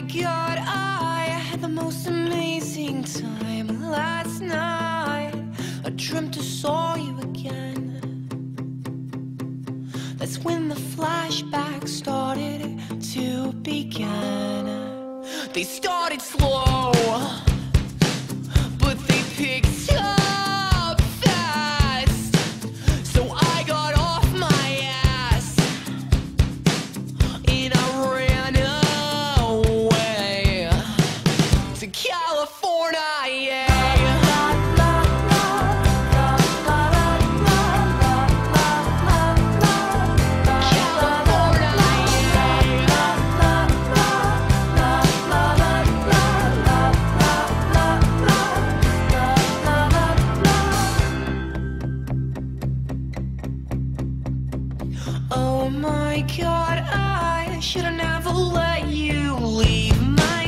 my god, I had the most amazing time last night. I dreamt I saw you again. That's when the flashback started to begin. They started slow, but they picked up to California. Oh my god, I should've never let you leave my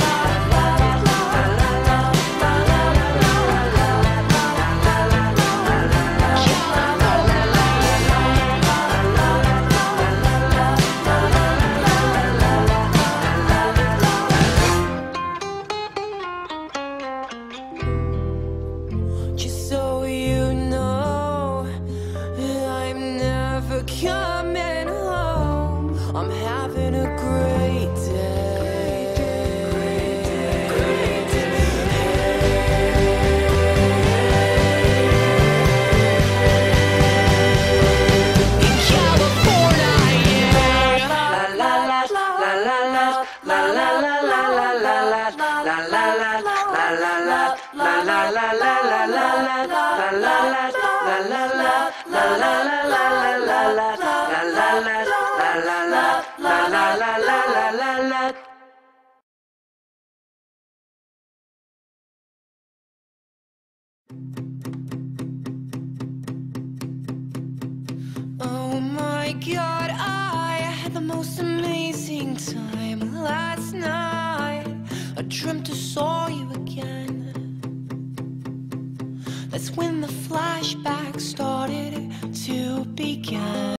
Oh my god, I had the most amazing time last night. I dreamt I saw you again. That's when the flashback started to begin.